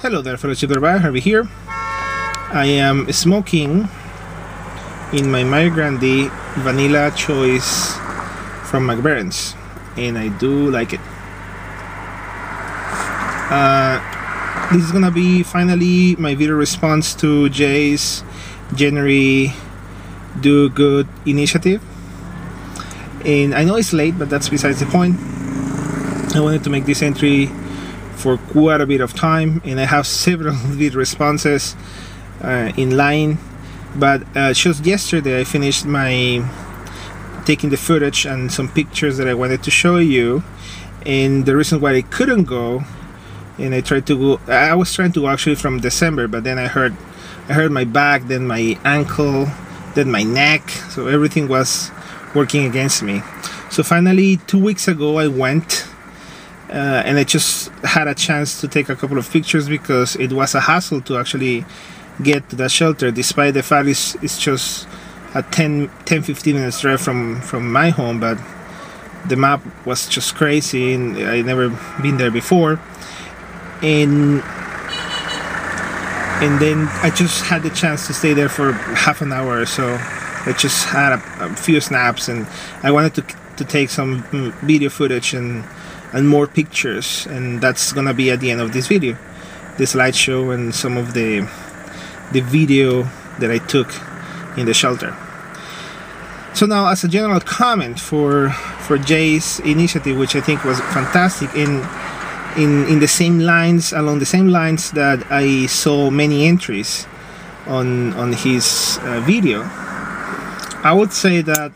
Hello there fellow Chipper Harvey here. I am smoking in my Mario Grande Vanilla Choice from Mac and I do like it. Uh, this is gonna be finally my video response to Jay's January Do Good initiative and I know it's late but that's besides the point. I wanted to make this entry for quite a bit of time and I have several video responses uh, in line. But uh, just yesterday I finished my taking the footage and some pictures that I wanted to show you. And the reason why I couldn't go and I tried to go I was trying to actually from December but then I heard I hurt my back then my ankle then my neck. So everything was working against me. So finally two weeks ago I went uh, and I just had a chance to take a couple of pictures because it was a hassle to actually get to the shelter. Despite the fact it's, it's just a 10, 10 15 minutes drive from from my home but the map was just crazy and I never been there before. And and then I just had the chance to stay there for half an hour or so. I just had a, a few snaps and I wanted to to take some mm, video footage and and more pictures and that's gonna be at the end of this video. The slideshow and some of the the video that I took in the shelter. So now as a general comment for for Jay's initiative which I think was fantastic in in in the same lines along the same lines that I saw many entries on on his uh, video I would say that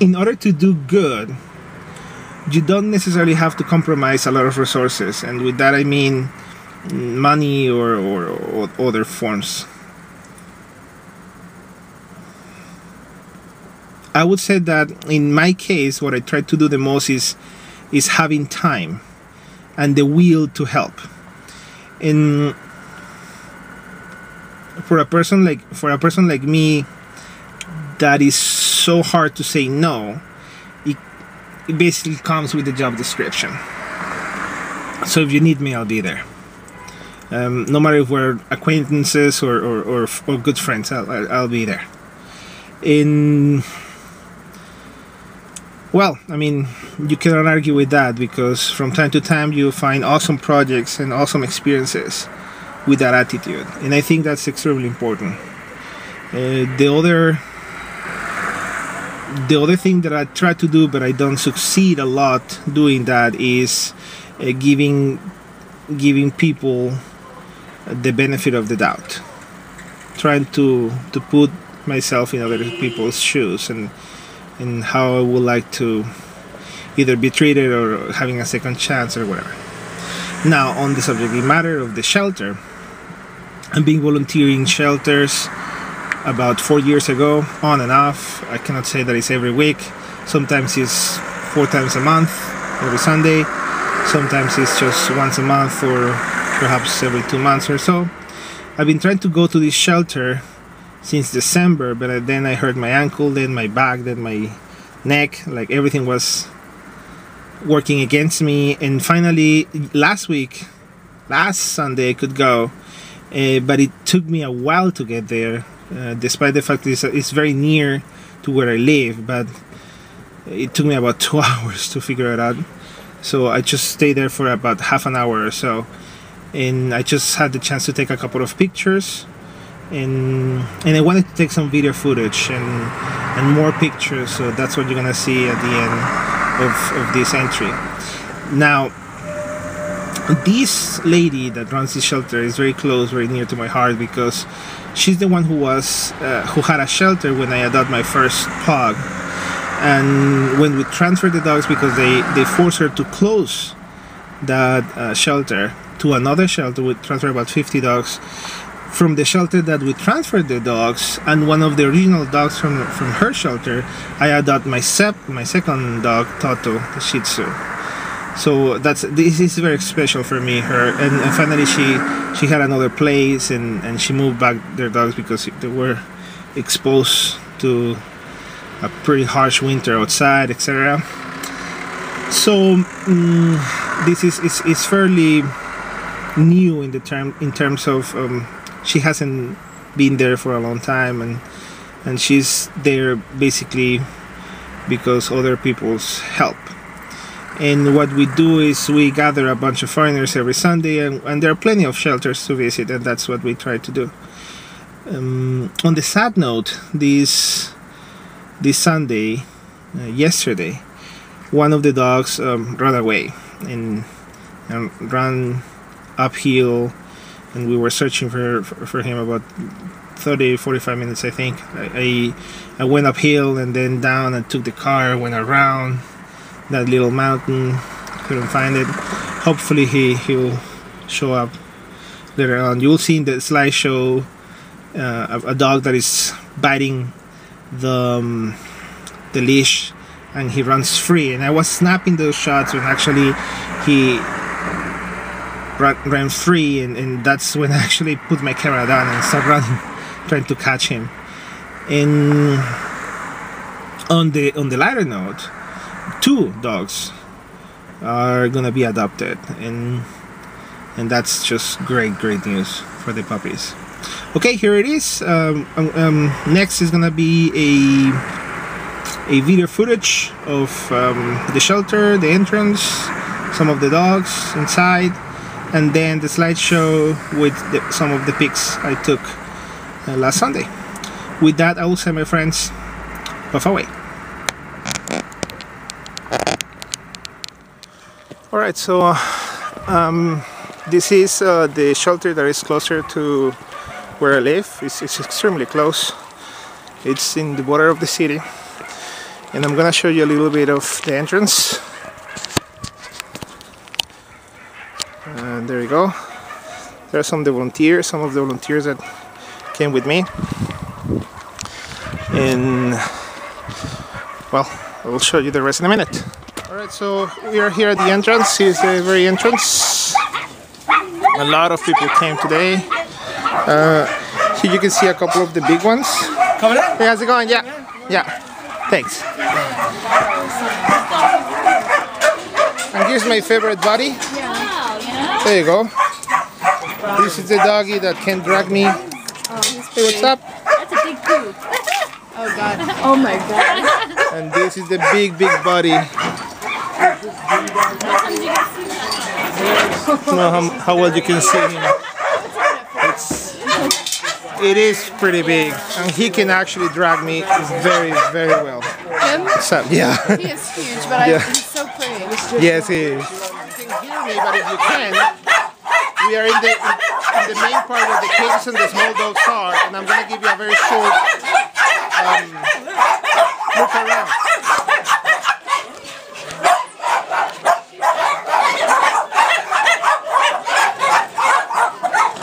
in order to do good, you don't necessarily have to compromise a lot of resources, and with that I mean money or, or, or other forms. I would say that in my case, what I try to do the most is is having time and the will to help. And for a person like for a person like me, that is so hard to say no. It, it basically comes with the job description. So if you need me, I'll be there. Um, no matter if we're acquaintances or, or, or, or good friends, I'll, I'll be there. In well, I mean, you cannot argue with that because from time to time you find awesome projects and awesome experiences with that attitude, and I think that's extremely important. Uh, the other the other thing that I try to do, but I don't succeed a lot doing that, is uh, giving giving people the benefit of the doubt, trying to to put myself in other people's shoes and and how I would like to either be treated or having a second chance or whatever. Now, on the subject matter of the shelter, I've been volunteering shelters about four years ago, on and off. I cannot say that it's every week. Sometimes it's four times a month, every Sunday. Sometimes it's just once a month or perhaps every two months or so. I've been trying to go to this shelter since December, but then I hurt my ankle, then my back, then my neck. Like everything was working against me. And finally, last week, last Sunday, I could go, uh, but it took me a while to get there uh, despite the fact it's, it's very near to where I live, but it took me about two hours to figure it out. So I just stayed there for about half an hour or so, and I just had the chance to take a couple of pictures, and and I wanted to take some video footage and and more pictures. So that's what you're gonna see at the end of, of this entry. Now, this lady that runs this shelter is very close, very near to my heart because she's the one who was uh, who had a shelter when I adopted my first pug. And when we transferred the dogs, because they they forced her to close that uh, shelter to another shelter, we transferred about 50 dogs from the shelter that we transferred the dogs and one of the original dogs from from her shelter i adopted my sep my second dog toto the shih tzu so that's this is very special for me her and, and, finally she she had another place and and she moved back their dogs because they were exposed to a pretty harsh winter outside, etc. So mm, this is, is is fairly new in the term in terms of um, she hasn't been there for a long time and and she's there basically because other people's help and what we do is we gather a bunch of foreigners every sunday and, and there are plenty of shelters to visit and that's what we try to do. Um, on the sad note this this sunday uh, yesterday one of the dogs um, ran away and, and ran uphill and we were searching for, for, for him about 30 45 minutes I think. I, I, I went uphill and then down and took the car went around that little mountain couldn't find it. Hopefully he he'll show up later on. You'll see in the slideshow uh, a, dog that is biting the um, the leash and he runs free. And I was snapping those shots when actually he ran, free and, and that's when I actually put my camera down and started running trying to catch him. And on the on the lighter note two dogs are gonna be adopted and and that's just great great news for the puppies okay here it is um, um, um next is gonna be a a video footage of um, the shelter the entrance some of the dogs inside and then the slideshow with the, some of the pics I took uh, last Sunday. With that, I will say, my friends, off away. Alright, so uh, um, this is uh, the shelter that is closer to where I live. It's, it's extremely close. It's in the border of the city. And I'm gonna show you a little bit of the entrance. and there you go there are some of the volunteers some of the volunteers that came with me and well I will show you the rest in a minute alright so we are here at the entrance here's the very entrance a lot of people came today uh, here you can see a couple of the big ones Coming hey how's it going yeah yeah thanks and here's my favorite buddy there you go. This is the doggy that can drag me. Oh, hey, what's up? That's a big poo. oh god. Oh my god. And this is the big, big body. Know how, how well you can see him. It's, it is pretty big. And he can actually drag me very, very well. Him? So, yeah. He is huge, but yeah. I, he's so pretty. Yes, he is hear me, but if you can, we are in the, in, the main part of the cages and the small dogs are, and I'm going to give you a very short um, look around.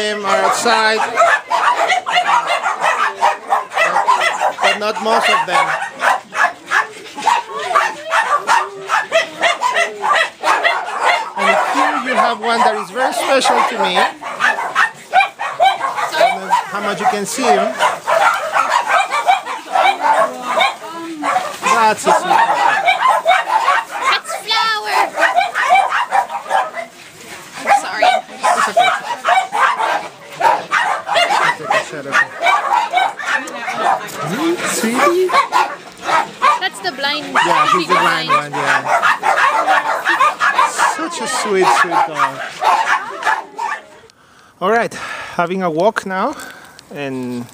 outside, but not most of them. And here you have one that is very special to me. How much you can see him. That's a Sweetie? That's the blind Yeah, he's the blind one, yeah. Such a sweet, sweet dog. Alright, having a walk now and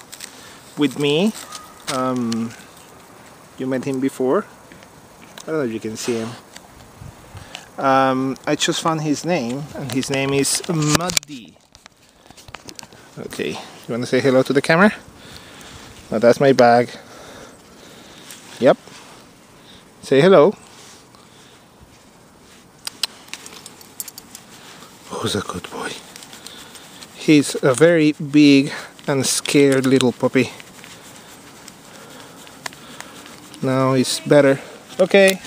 with me. Um, you met him before. I don't know if you can see him. Um, I just found his name and his name is Muddy. Okay, you want to say hello to the camera? Now that's my bag. Yep. Say hello. Who's a good boy? He's a very big and scared little puppy. Now he's better. Okay,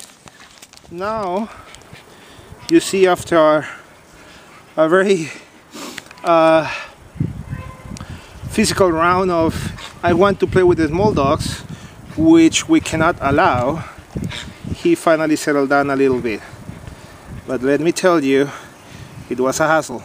now you see after a very uh, physical round of I want to play with the small dogs which we cannot allow. He finally settled down a little bit. But let me tell you it was a hassle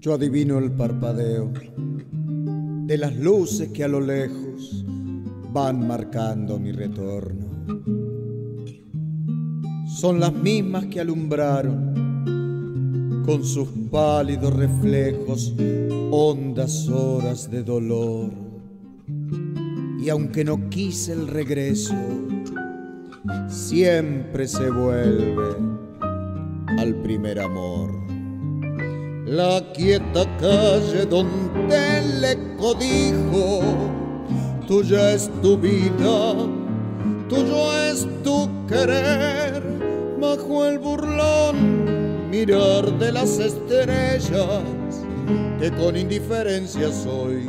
Yo adivino el parpadeo de las luces que a lo lejos van marcando mi retorno. Son las mismas que alumbraron con sus pálidos reflejos hondas horas de dolor. Y aunque no quise el regreso, siempre se vuelve al primer amor la quieta calle donde el eco dijo, tuya es tu vida, tuyo es tu querer, bajo el burlón mirar de las estrellas que con indiferencia hoy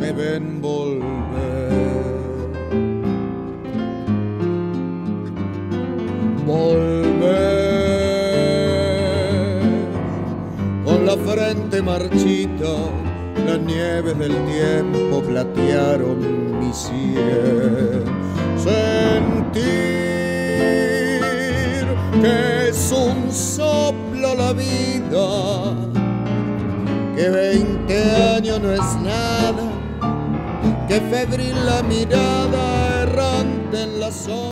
me ven volver. Volver frente marchita, las nieves del tiempo platearon mi cielo. Sentir que es un soplo la vida, que veinte años no es nada, que febril la mirada errante en la sombra.